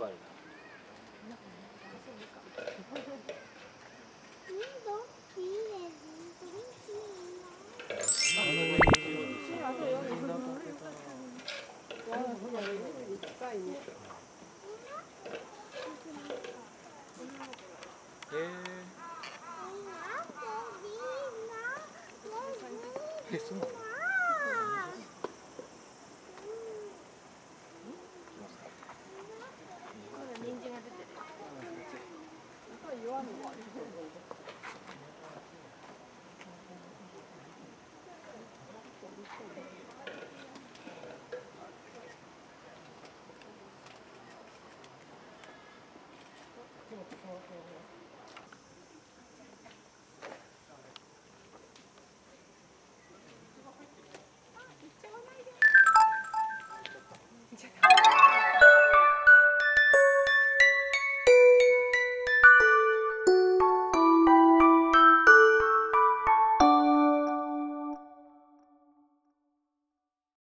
ぱいあるへえ、そうなの हो हो हो